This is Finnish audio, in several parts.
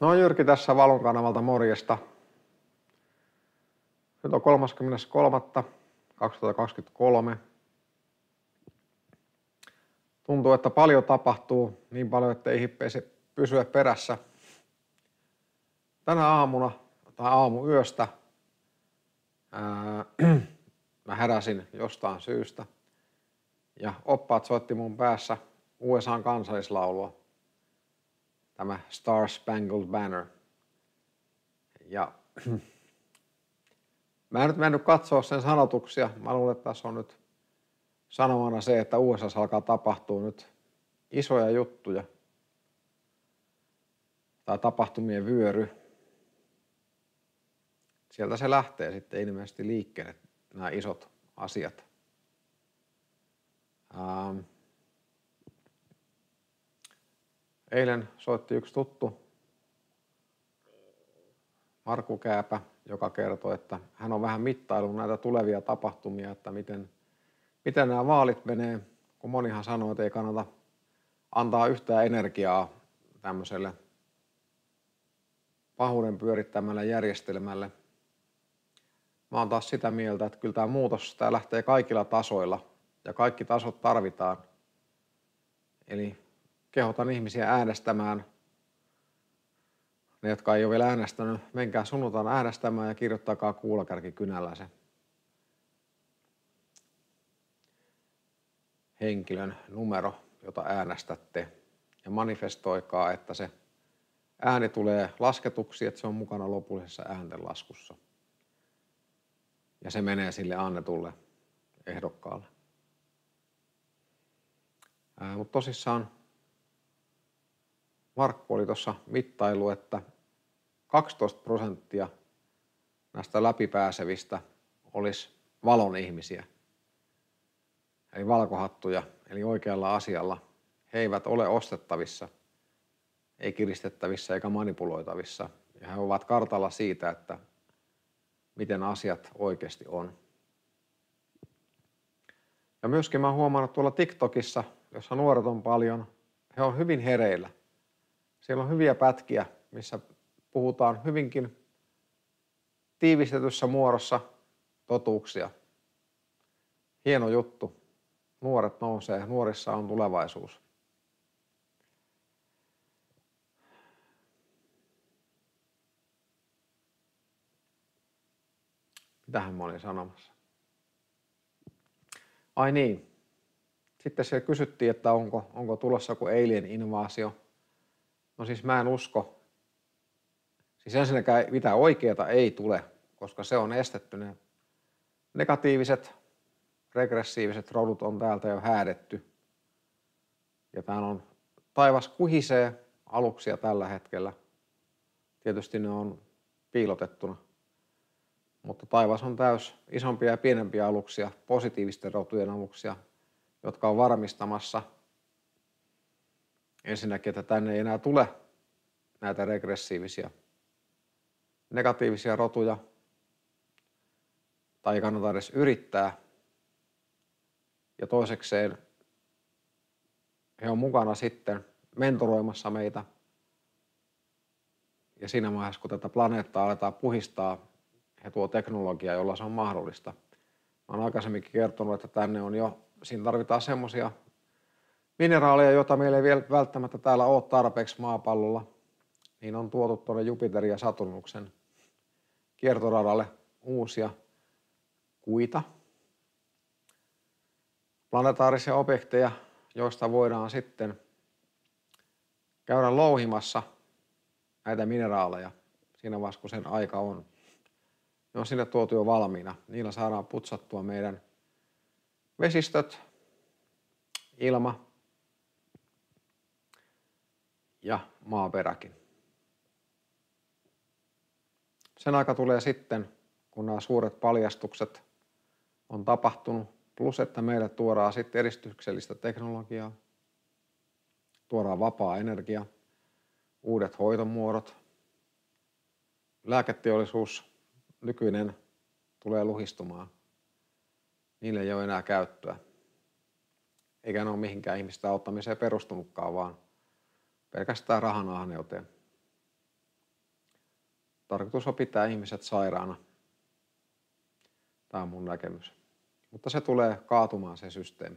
No Jyrki tässä Valon kanavalta morjesta. Nyt on 33.2023. Tuntuu, että paljon tapahtuu, niin paljon, että ei hippeisi pysyä perässä. Tänä aamuna tai aamuyöstä ää, mä heräsin jostain syystä ja oppaat soitti mun päässä USAn kansallislaulua tämä Star Spangled Banner. Ja mä en nyt mennyt katsoa sen sanotuksia. Mä luulen, että tässä on nyt sanomana se, että USA alkaa tapahtua nyt isoja juttuja. Tai tapahtumien vyöry. Sieltä se lähtee sitten ilmeisesti liikkeelle, nämä isot asiat. Ähm Eilen soitti yksi tuttu, Marku Kääpä, joka kertoi, että hän on vähän mittaillut näitä tulevia tapahtumia, että miten, miten nämä vaalit menee, kun monihan sanoo, että ei kannata antaa yhtään energiaa tämmöiselle pahuuden pyörittämälle järjestelmälle. Mä oon taas sitä mieltä, että kyllä tämä muutos tämä lähtee kaikilla tasoilla ja kaikki tasot tarvitaan. Eli kehotan ihmisiä äänestämään. Ne, jotka ei ole vielä äänestänyt, menkää sunnuntaina äänestämään ja kirjoittakaa kuulakärki kynällä se henkilön numero, jota äänestätte. Ja manifestoikaa, että se ääni tulee lasketuksi, että se on mukana lopullisessa ääntenlaskussa. Ja se menee sille annetulle ehdokkaalle. Mutta tosissaan Markku oli tuossa mittailu, että 12 prosenttia näistä läpipääsevistä olisi valon ihmisiä, eli valkohattuja, eli oikealla asialla. He eivät ole ostettavissa, ei kiristettävissä eikä manipuloitavissa. Ja he ovat kartalla siitä, että miten asiat oikeasti on. Ja myöskin mä huomannut tuolla TikTokissa, jossa nuoret on paljon, he on hyvin hereillä. Siellä on hyviä pätkiä, missä puhutaan hyvinkin tiivistetyssä muodossa totuuksia. Hieno juttu. Nuoret nousee, nuorissa on tulevaisuus. Mitähän mä olin sanomassa? Ai niin. Sitten siellä kysyttiin, että onko, onko tulossa joku alien invaasio – No siis mä en usko. Siis ensinnäkään mitä oikeata ei tule, koska se on estetty. Ne negatiiviset, regressiiviset rodut on täältä jo häädetty. Ja täällä on taivas kuhisee aluksia tällä hetkellä. Tietysti ne on piilotettuna. Mutta taivas on täys isompia ja pienempiä aluksia, positiivisten rotujen aluksia, jotka on varmistamassa – ensinnäkin, että tänne ei enää tule näitä regressiivisiä negatiivisia rotuja, tai ei kannata edes yrittää. Ja toisekseen he on mukana sitten mentoroimassa meitä. Ja siinä vaiheessa, kun tätä planeettaa aletaan puhistaa, he tuo teknologiaa, jolla se on mahdollista. Mä olen aikaisemminkin kertonut, että tänne on jo, siinä tarvitaan semmoisia mineraaleja, joita meillä ei vielä välttämättä täällä ole tarpeeksi maapallolla, niin on tuotu tuonne Jupiterin ja Saturnuksen kiertoradalle uusia kuita, planetaarisia objekteja, joista voidaan sitten käydä louhimassa näitä mineraaleja siinä vaiheessa, kun sen aika on. Ne on sinne tuotu jo valmiina. Niillä saadaan putsattua meidän vesistöt, ilma, ja maaperäkin. Sen aika tulee sitten, kun nämä suuret paljastukset on tapahtunut, plus että meille tuodaan sitten edistyksellistä teknologiaa, tuodaan vapaa energia, uudet hoitomuodot, lääketeollisuus, nykyinen, tulee luhistumaan. Niille ei ole enää käyttöä. Eikä ne ole mihinkään ihmistä auttamiseen perustunutkaan, vaan pelkästään rahan ahneuteen. tarkoitus on pitää ihmiset sairaana. Tämä on mun näkemys. Mutta se tulee kaatumaan se systeemi.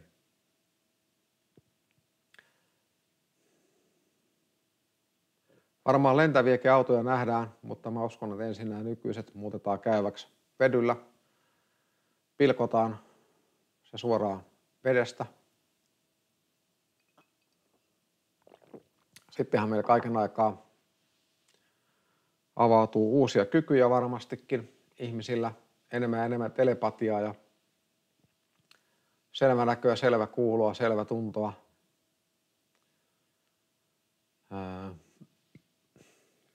Varmaan lentäviäkin autoja nähdään, mutta mä uskon, että ensin nämä nykyiset muutetaan käyväksi vedyllä. Pilkotaan se suoraan vedestä. Sittenhän meillä kaiken aikaa avautuu uusia kykyjä varmastikin ihmisillä, enemmän ja enemmän telepatiaa ja selvä näköä, selvä kuuloa, selvä tuntoa.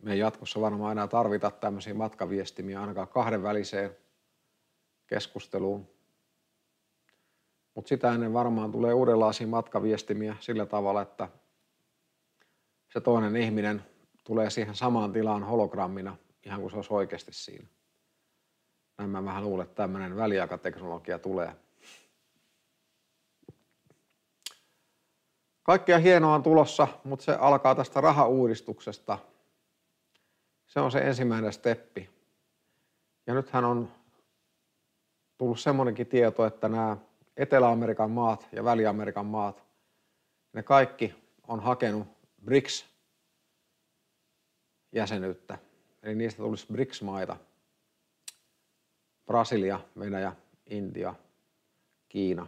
Me ei jatkossa varmaan enää tarvita tämmöisiä matkaviestimiä ainakaan kahden väliseen keskusteluun. Mutta sitä ennen varmaan tulee uudenlaisia matkaviestimiä sillä tavalla, että se toinen ihminen tulee siihen samaan tilaan hologrammina, ihan kuin se olisi oikeasti siinä. Näin mä vähän luulen, että tämmöinen väliaikateknologia tulee. Kaikkea hienoa on tulossa, mutta se alkaa tästä rahauudistuksesta. Se on se ensimmäinen steppi. Ja nythän on tullut semmoinenkin tieto, että nämä Etelä-Amerikan maat ja Väli-Amerikan maat, ne kaikki on hakenut BRICS-jäsenyyttä. Eli niistä tulisi BRICS-maita. Brasilia, Venäjä, Intia, Kiina,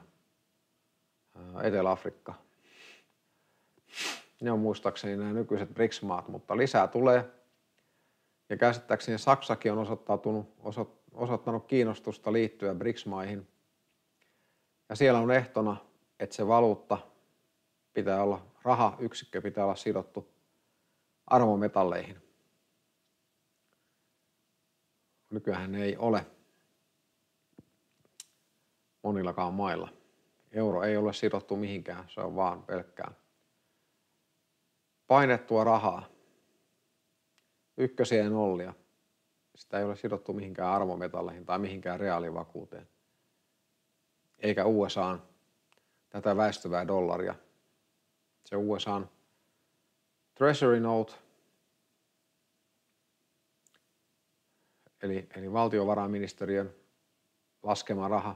Etelä-Afrikka. Ne on muistaakseni nämä nykyiset BRICS-maat, mutta lisää tulee. Ja käsittääkseni Saksakin on osoittautunut, osoittanut kiinnostusta liittyä BRICS-maihin. Ja siellä on ehtona, että se valuutta pitää olla, rahayksikkö pitää olla sidottu arvometalleihin. Nykyään ei ole monillakaan mailla. Euro ei ole sidottu mihinkään, se on vaan pelkkää painettua rahaa, ykkösiä ja nollia. Sitä ei ole sidottu mihinkään arvometalleihin tai mihinkään reaalivakuuteen. Eikä USAan tätä väistyvää dollaria. Se USAan Treasury Note, eli, eli valtiovarainministeriön laskema raha,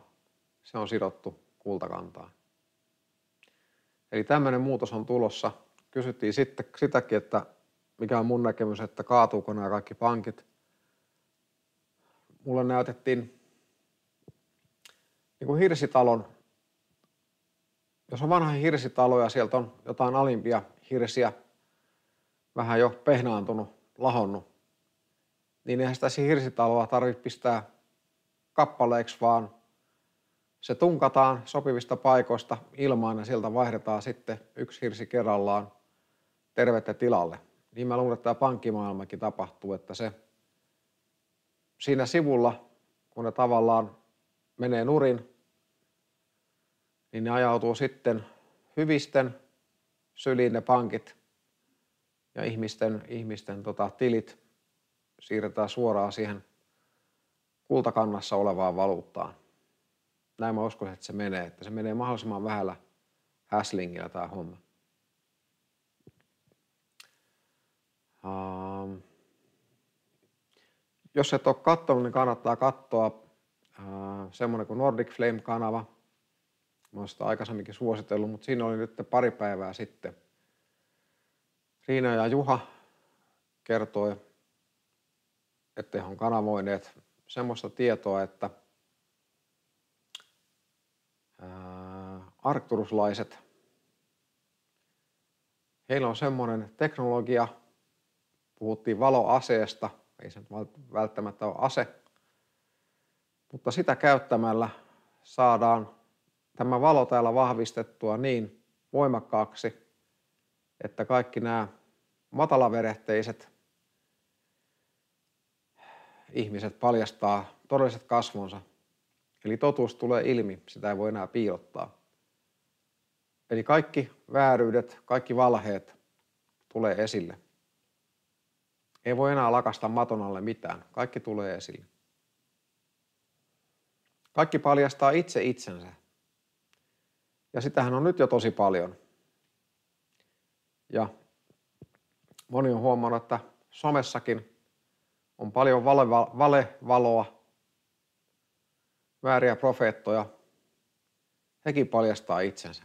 se on sidottu kultakantaan. Eli tämmöinen muutos on tulossa. Kysyttiin sitten sitäkin, että mikä on mun näkemys, että kaatuuko nämä kaikki pankit. Mulle näytettiin niin kuin hirsitalon, jos on vanha hirsitalo ja sieltä on jotain alimpia hirsiä, vähän jo pehnaantunut, lahonnut, niin eihän sitä hirsitaloa tarvitse pistää kappaleeksi, vaan se tunkataan sopivista paikoista ilmaan ja sieltä vaihdetaan sitten yksi hirsi kerrallaan tervettä tilalle. Niin mä luulen, että tämä pankkimaailmakin tapahtuu, että se siinä sivulla, kun ne tavallaan menee nurin, niin ne ajautuu sitten hyvisten syliin ne pankit ja ihmisten, ihmisten tota, tilit siirretään suoraan siihen kultakannassa olevaan valuuttaan. Näin mä uskon, että se menee, että se menee mahdollisimman vähällä häslingillä tämä homma. Um, jos et ole katsonut, niin kannattaa katsoa uh, semmoinen kuin Nordic Flame-kanava. Mä oon sitä aikaisemminkin suositellut, mutta siinä oli nyt pari päivää sitten. Riina ja Juha kertoi, että he on kanavoineet semmoista tietoa, että arkturuslaiset, heillä on semmoinen teknologia, puhuttiin valoaseesta, ei se välttämättä ole ase, mutta sitä käyttämällä saadaan tämä valo täällä vahvistettua niin voimakkaaksi, että kaikki nämä matalaverehteiset ihmiset paljastaa todelliset kasvonsa. Eli totuus tulee ilmi, sitä ei voi enää piilottaa. Eli kaikki vääryydet, kaikki valheet tulee esille. Ei voi enää lakasta maton alle mitään. Kaikki tulee esille. Kaikki paljastaa itse itsensä. Ja sitähän on nyt jo tosi paljon. Ja moni on huomannut, että somessakin On paljon vale, valevaloa, vääriä profeettoja. Hekin paljastaa itsensä.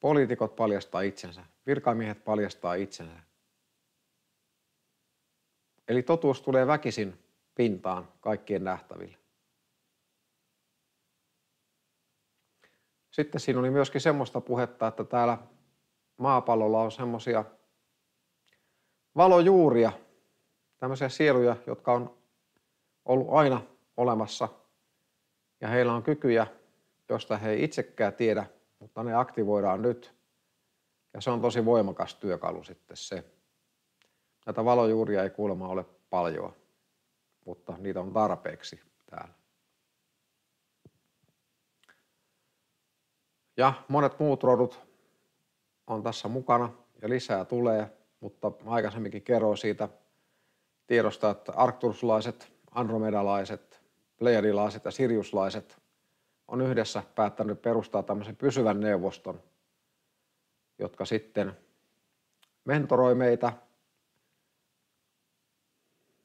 Poliitikot paljastaa itsensä. Virkamiehet paljastaa itsensä. Eli totuus tulee väkisin pintaan kaikkien nähtäville. Sitten siinä oli myöskin semmoista puhetta, että täällä maapallolla on semmoisia valojuuria, tämmöisiä sieluja, jotka on ollut aina olemassa ja heillä on kykyjä, josta he ei itsekään tiedä, mutta ne aktivoidaan nyt. Ja se on tosi voimakas työkalu sitten se. Näitä valojuuria ei kuulemma ole paljon, mutta niitä on tarpeeksi täällä. Ja monet muut rodut on tässä mukana ja lisää tulee, mutta aikaisemminkin kerroin siitä tiedosta, että arktursulaiset, andromedalaiset, pleiadilaiset ja siriuslaiset on yhdessä päättänyt perustaa tämmöisen pysyvän neuvoston, jotka sitten mentoroi meitä,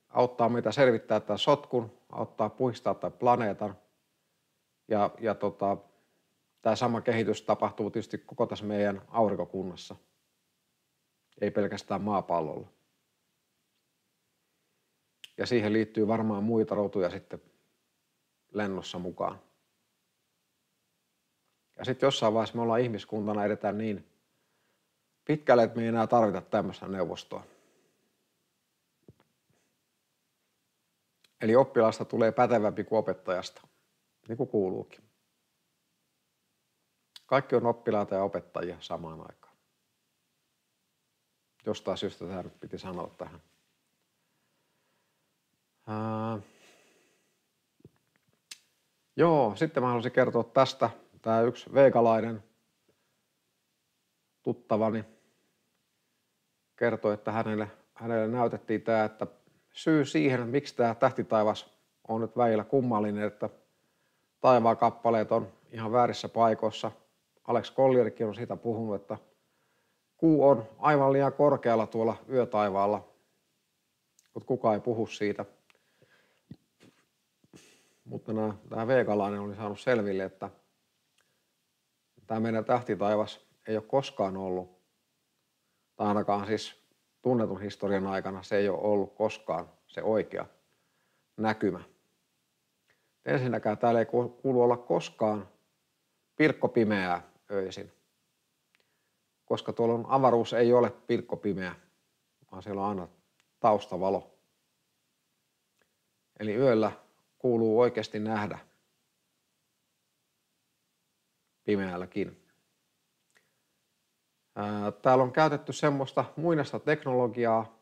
auttaa meitä selvittää tämän sotkun, auttaa puhistaa tämän planeetan ja, ja tota, tämä sama kehitys tapahtuu tietysti koko tässä meidän aurinkokunnassa, ei pelkästään maapallolla. Ja siihen liittyy varmaan muita rotuja sitten lennossa mukaan. Ja sitten jossain vaiheessa me ollaan ihmiskuntana edetään niin pitkälle, että me ei enää tarvita tämmöistä neuvostoa. Eli oppilaasta tulee pätevämpi kuin opettajasta, niin kuin kuuluukin. Kaikki on oppilaita ja opettajia samaan aikaan. Jostain syystä tämä nyt piti sanoa tähän. Ää, joo, sitten mä haluaisin kertoa tästä. Tämä yksi veikalainen tuttavani kertoi, että hänelle, hänelle näytettiin tämä, että syy siihen, miksi tämä tähtitaivas on nyt väillä kummallinen, että taivaan kappaleet on ihan väärissä paikoissa – Alex Collierikin on siitä puhunut, että kuu on aivan liian korkealla tuolla yötaivaalla, mutta kukaan ei puhu siitä. Mutta nämä, tämä Veekalainen oli saanut selville, että tämä meidän tähtitaivas ei ole koskaan ollut, tai ainakaan siis tunnetun historian aikana se ei ole ollut koskaan se oikea näkymä. Ensinnäkään täällä ei kuulu olla koskaan pilkkopimeää öisin. Koska tuolla on avaruus ei ole pilkkopimeä, vaan siellä on aina taustavalo. Eli yöllä kuuluu oikeasti nähdä pimeälläkin. Täällä on käytetty semmoista muinaista teknologiaa,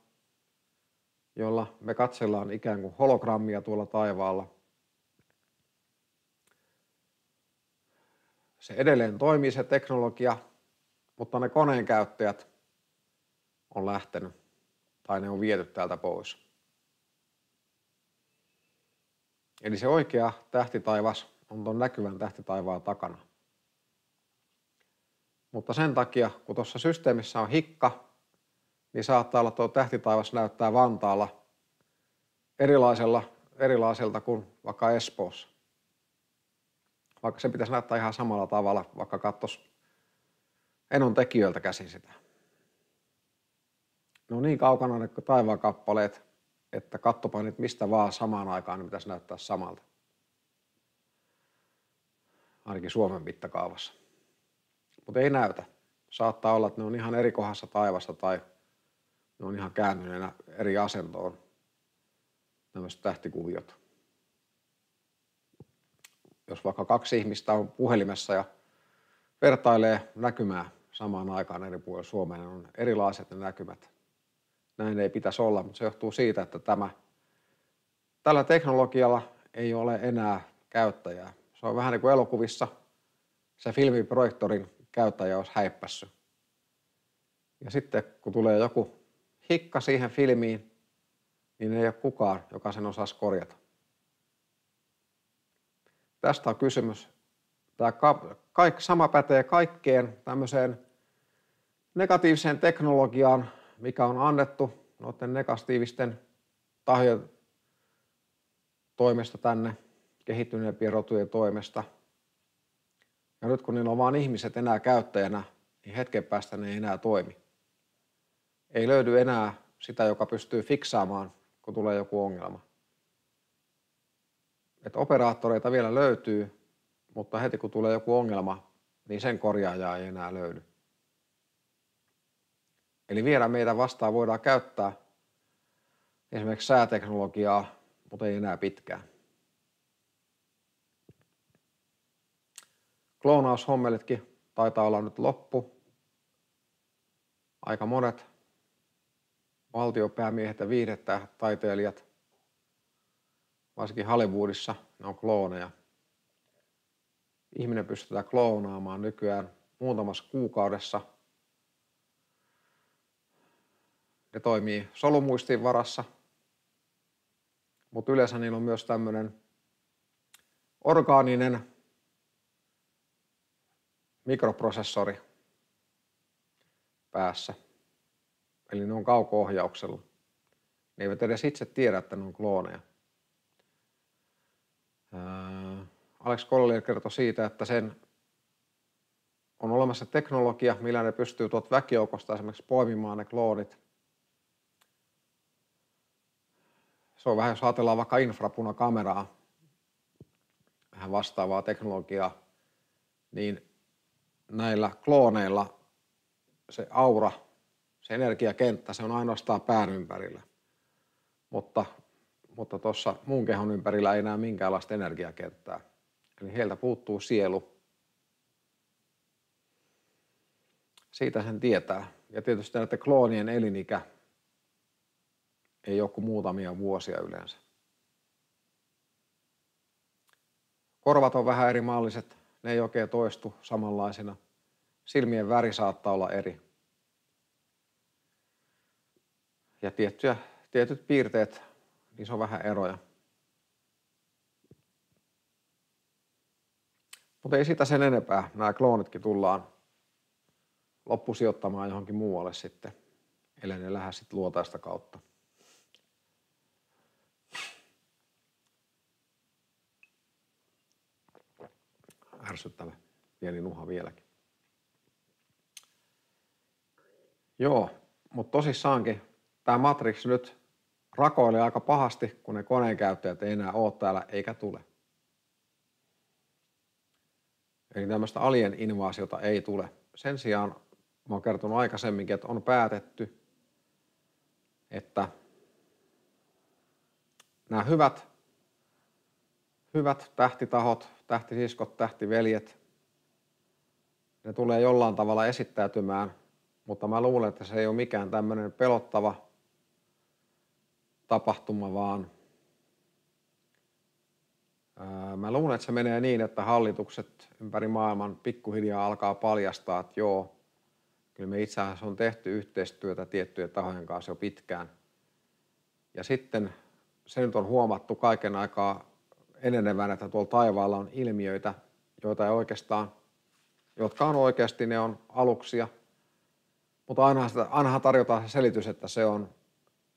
jolla me katsellaan ikään kuin hologrammia tuolla taivaalla. Se edelleen toimii se teknologia, mutta ne koneen käyttäjät on lähtenyt tai ne on viety täältä pois. Eli se oikea tähtitaivas on tuon näkyvän tähtitaivaan takana. Mutta sen takia, kun tuossa systeemissä on hikka, niin saattaa olla tuo tähtitaivas näyttää Vantaalla erilaisella, erilaiselta kuin vaikka Espoossa vaikka se pitäisi näyttää ihan samalla tavalla, vaikka katsoisi enon tekijöiltä käsin sitä. Ne on niin kaukana ne taivaan kappaleet, että kattopa nyt mistä vaan samaan aikaan, niin pitäisi näyttää samalta. Ainakin Suomen mittakaavassa. Mutta ei näytä. Saattaa olla, että ne on ihan eri kohdassa taivasta tai ne on ihan kääntyneenä eri asentoon. Tämmöiset tähtikuviot jos vaikka kaksi ihmistä on puhelimessa ja vertailee näkymää samaan aikaan eri puolilla Suomea, niin on erilaiset ne näkymät. Näin ei pitäisi olla, mutta se johtuu siitä, että tämä, tällä teknologialla ei ole enää käyttäjää. Se on vähän niin kuin elokuvissa se filmiprojektorin käyttäjä olisi häippässyt. Ja sitten kun tulee joku hikka siihen filmiin, niin ei ole kukaan, joka sen osaisi korjata. Tästä on kysymys. Tämä kaikki, sama pätee kaikkeen tämmöiseen negatiiviseen teknologiaan, mikä on annettu noiden negatiivisten tahojen toimesta tänne, kehittyneempien rotujen toimesta. Ja nyt kun niillä on vain ihmiset enää käyttäjänä, niin hetken päästä ne ei enää toimi. Ei löydy enää sitä, joka pystyy fiksaamaan, kun tulee joku ongelma. Et operaattoreita vielä löytyy, mutta heti kun tulee joku ongelma, niin sen korjaajaa ei enää löydy. Eli vielä meitä vastaan voidaan käyttää esimerkiksi sääteknologiaa, mutta ei enää pitkään. Kloonaushommelitkin taitaa olla nyt loppu. Aika monet valtiopäämiehet ja viihdettä taiteilijat, varsinkin Hollywoodissa, ne on klooneja. Ihminen pystytään kloonaamaan nykyään muutamassa kuukaudessa. Ne toimii solumuistin varassa, mutta yleensä niillä on myös tämmöinen orgaaninen mikroprosessori päässä. Eli ne on kauko-ohjauksella. Ne eivät edes itse tiedä, että ne on klooneja. Alex Collier kertoi siitä, että sen on olemassa teknologia, millä ne pystyy tuot väkijoukosta esimerkiksi poimimaan ne kloonit. Se on vähän, jos ajatellaan vaikka infrapunakameraa, vähän vastaavaa teknologiaa, niin näillä klooneilla se aura, se energiakenttä, se on ainoastaan pään ympärillä. Mutta, mutta tuossa muun kehon ympärillä ei näe minkäänlaista energiakenttää. Eli heiltä puuttuu sielu. Siitä sen tietää. Ja tietysti näiden kloonien elinikä ei ole kuin muutamia vuosia yleensä. Korvat on vähän eri malliset, ne ei oikein toistu samanlaisina. Silmien väri saattaa olla eri. Ja tiettyjä, tietyt piirteet, niissä on vähän eroja. Mutta ei sitä sen enempää. Nämä kloonitkin tullaan loppusijoittamaan johonkin muualle sitten, ellei ne lähde sitten luotaista kautta. ärsyttävä pieni nuha vieläkin. Joo, mutta tosissaankin tämä Matrix nyt rakoilee aika pahasti, kun ne koneenkäyttäjät ei enää ole täällä eikä tule. Eli tämmöistä alien invaasiota ei tule. Sen sijaan mä oon kertonut aikaisemminkin, että on päätetty, että nämä hyvät, hyvät tähtitahot, tähtisiskot, tähtiveljet, ne tulee jollain tavalla esittäytymään, mutta mä luulen, että se ei ole mikään tämmöinen pelottava tapahtuma, vaan Mä luulen, että se menee niin, että hallitukset ympäri maailman pikkuhiljaa alkaa paljastaa, että joo, kyllä me itse asiassa on tehty yhteistyötä tiettyjen tahojen kanssa jo pitkään. Ja sitten se nyt on huomattu kaiken aikaa enenevän, että tuolla taivaalla on ilmiöitä, joita ei oikeastaan, jotka on oikeasti, ne on aluksia. Mutta aina, aina tarjotaan se selitys, että se on,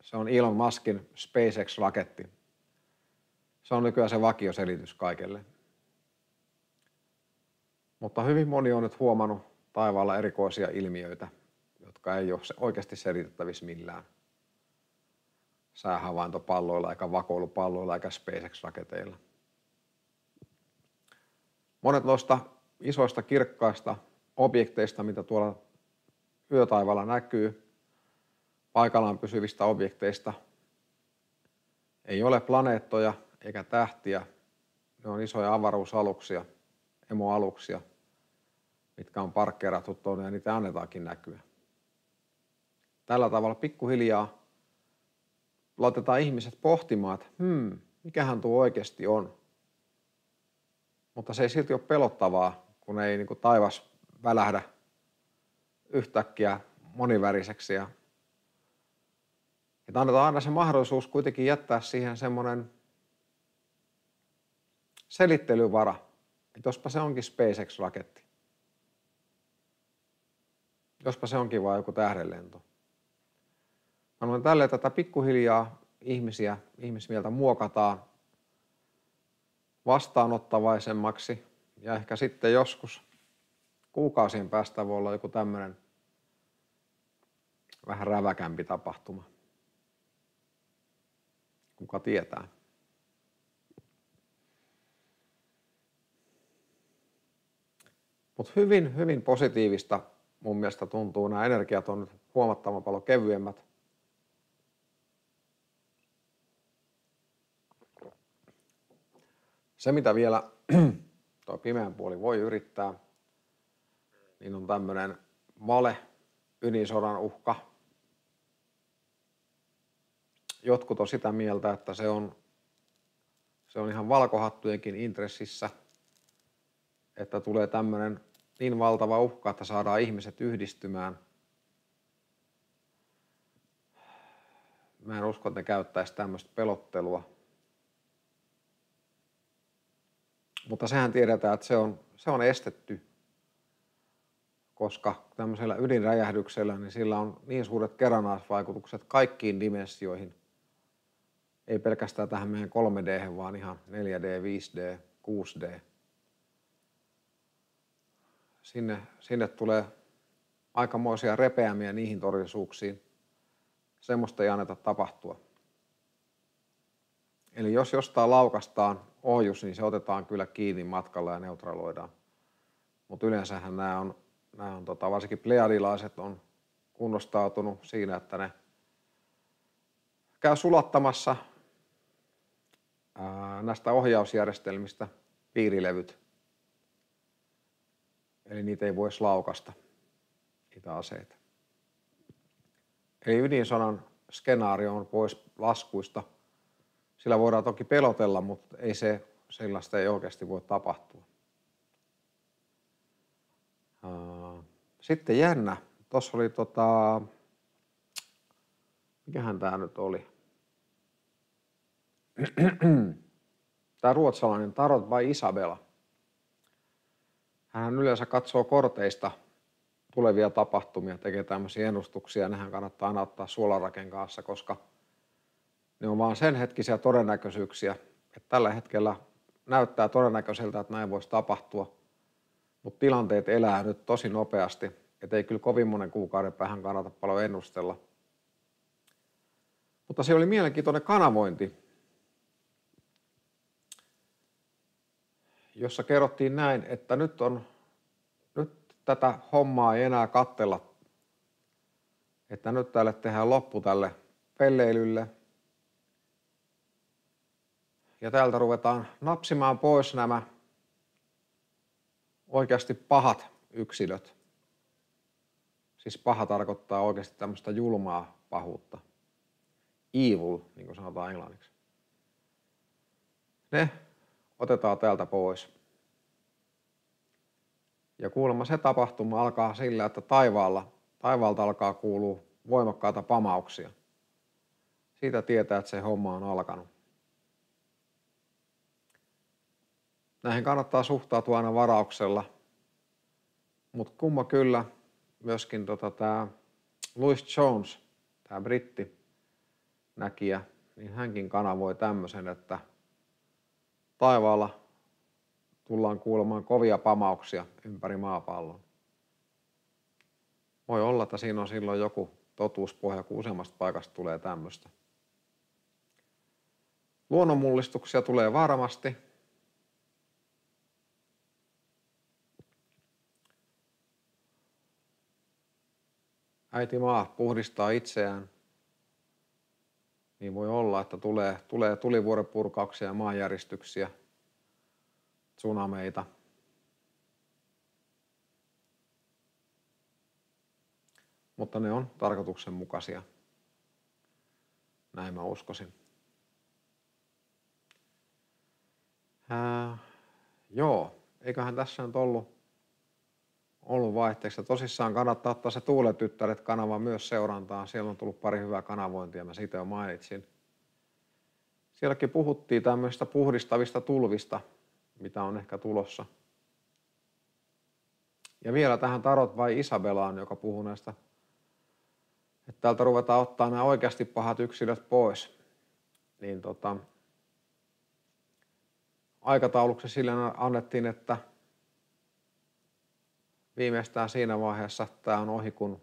se on Elon Muskin SpaceX-raketti. Se on nykyään se vakioselitys kaikelle. Mutta hyvin moni on nyt huomannut taivaalla erikoisia ilmiöitä, jotka ei ole oikeasti selitettävissä millään säähavaintopalloilla, eikä vakoilupalloilla, eikä SpaceX-raketeilla. Monet noista isoista kirkkaista objekteista, mitä tuolla yötaivaalla näkyy, paikallaan pysyvistä objekteista, ei ole planeettoja eikä tähtiä. Ne on isoja avaruusaluksia, emoaluksia, mitkä on parkkeerattu tuonne ja niitä annetaankin näkyä. Tällä tavalla pikkuhiljaa laitetaan ihmiset pohtimaan, että hmm, mikähän tuo oikeasti on. Mutta se ei silti ole pelottavaa, kun ei niin taivas välähdä yhtäkkiä moniväriseksi. Ja, että annetaan aina se mahdollisuus kuitenkin jättää siihen semmoinen selittelyvara, että jospa se onkin SpaceX-raketti. Jospa se onkin vain joku tähdenlento. Mä luulen tälle tätä pikkuhiljaa ihmisiä, ihmismieltä muokataan vastaanottavaisemmaksi ja ehkä sitten joskus kuukausien päästä voi olla joku tämmöinen vähän räväkämpi tapahtuma. Kuka tietää. Mutta hyvin, hyvin positiivista mun mielestä tuntuu. Nämä energiat on nyt huomattavan paljon kevyemmät. Se, mitä vielä tuo pimeän puoli voi yrittää, niin on tämmöinen vale, ydinsodan uhka. Jotkut on sitä mieltä, että se on, se on ihan valkohattujenkin intressissä, että tulee tämmöinen niin valtava uhka, että saadaan ihmiset yhdistymään. Mä en usko, että ne käyttäisi tämmöistä pelottelua. Mutta sehän tiedetään, että se on, se on estetty, koska tämmöisellä ydinräjähdyksellä niin sillä on niin suuret kerrannaisvaikutukset kaikkiin dimensioihin. Ei pelkästään tähän meidän 3D, vaan ihan 4D, 5D, 6D sinne, sinne tulee aikamoisia repeämiä niihin todellisuuksiin. Semmoista ei anneta tapahtua. Eli jos jostain laukastaan ohjus, niin se otetaan kyllä kiinni matkalla ja neutraloidaan. Mutta yleensähän nämä on, nämä on tota, varsinkin pleadilaiset on kunnostautunut siinä, että ne käy sulattamassa ää, näistä ohjausjärjestelmistä piirilevyt Eli niitä ei voisi laukasta, niitä aseita. Eli ydinsodan skenaario on pois laskuista. Sillä voidaan toki pelotella, mutta ei se, sellaista ei oikeasti voi tapahtua. Sitten jännä. Tuossa oli tota, mikähän tämä nyt oli? tämä ruotsalainen Tarot by Isabella – hän yleensä katsoo korteista tulevia tapahtumia, tekee tämmöisiä ennustuksia, nehän kannattaa aina ottaa suolaraken kanssa, koska ne on vaan sen hetkisiä todennäköisyyksiä, että tällä hetkellä näyttää todennäköiseltä, että näin voisi tapahtua, mutta tilanteet elää nyt tosi nopeasti, että ei kyllä kovin monen kuukauden päähän kannata paljon ennustella. Mutta se oli mielenkiintoinen kanavointi, jossa kerrottiin näin, että nyt, on, nyt tätä hommaa ei enää kattella, että nyt tälle tehdään loppu tälle pelleilylle. Ja täältä ruvetaan napsimaan pois nämä oikeasti pahat yksilöt. Siis paha tarkoittaa oikeasti tämmöistä julmaa pahuutta. Evil, niin kuin sanotaan englanniksi. Ne otetaan täältä pois. Ja kuulemma se tapahtuma alkaa sillä, että taivaalla, taivaalta alkaa kuulua voimakkaita pamauksia. Siitä tietää, että se homma on alkanut. Näihin kannattaa suhtautua aina varauksella, mutta kumma kyllä myöskin tota, tämä Louis Jones, tämä britti näkijä, niin hänkin kanavoi tämmöisen, että – taivaalla tullaan kuulemaan kovia pamauksia ympäri maapallon. Voi olla, että siinä on silloin joku totuuspohja, kun useammasta paikasta tulee tämmöistä. Luonnonmullistuksia tulee varmasti. Äiti maa puhdistaa itseään niin voi olla, että tulee, tulee tulivuorenpurkauksia ja maanjäristyksiä, tsunameita. Mutta ne on tarkoituksenmukaisia. Näin mä uskoisin. Ää, joo, eiköhän tässä nyt ollut ollut vaihteeksi. Tosissaan kannattaa ottaa se Tuuletyttäret-kanava myös seurantaan. Siellä on tullut pari hyvää kanavointia, mä siitä jo mainitsin. Sielläkin puhuttiin tämmöistä puhdistavista tulvista, mitä on ehkä tulossa. Ja vielä tähän Tarot vai Isabelaan, joka puhuu näistä että täältä ruvetaan ottaa nämä oikeasti pahat yksilöt pois, niin tota, aikatauluksi sille annettiin, että viimeistään siinä vaiheessa tämä on ohi, kun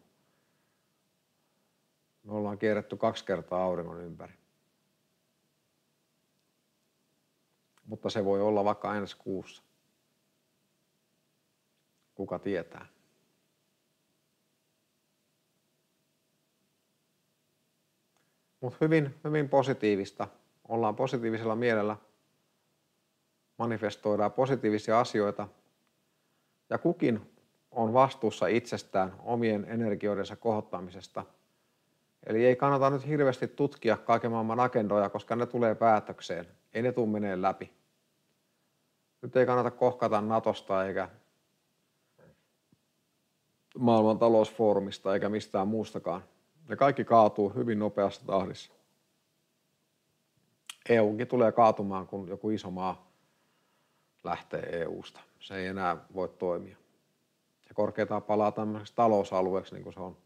me ollaan kierretty kaksi kertaa auringon ympäri. Mutta se voi olla vaikka ensi kuussa. Kuka tietää. Mutta hyvin, hyvin positiivista. Ollaan positiivisella mielellä. Manifestoidaan positiivisia asioita. Ja kukin on vastuussa itsestään omien energioidensa kohottamisesta. Eli ei kannata nyt hirveästi tutkia kaiken maailman agendoja, koska ne tulee päätökseen. Ei ne tule menee läpi. Nyt ei kannata kohkata Natosta eikä maailman talousfoorumista eikä mistään muustakaan. Ne kaikki kaatuu hyvin nopeassa tahdissa. EUkin tulee kaatumaan, kun joku iso maa lähtee EUsta. Se ei enää voi toimia. Ja korkeintaan palaa tämmöiseksi talousalueeksi, niin kuin se on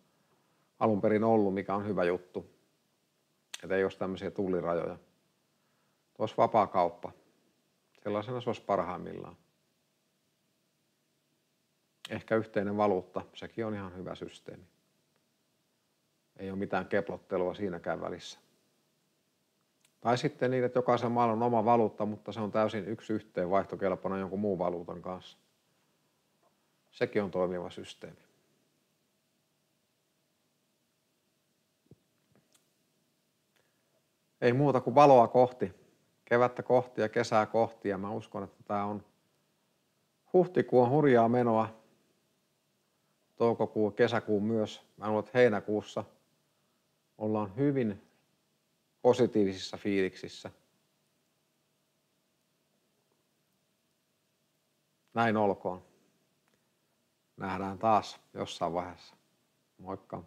alun perin ollut, mikä on hyvä juttu. Että ei olisi tämmöisiä tullirajoja. Tuossa vapaa kauppa. Sellaisena se olisi parhaimmillaan. Ehkä yhteinen valuutta, sekin on ihan hyvä systeemi. Ei ole mitään keplottelua siinäkään välissä. Tai sitten niin, että jokaisen maalla on oma valuutta, mutta se on täysin yksi yhteen vaihtokelpona jonkun muun valuutan kanssa. Sekin on toimiva systeemi. Ei muuta kuin valoa kohti, kevättä kohti ja kesää kohti ja mä uskon, että tämä on huhtikuun hurjaa menoa, toukokuu, kesäkuu myös. Mä luulen, että heinäkuussa ollaan hyvin positiivisissa fiiliksissä. Näin olkoon. Nähdään taas jossain vaiheessa. Moikka.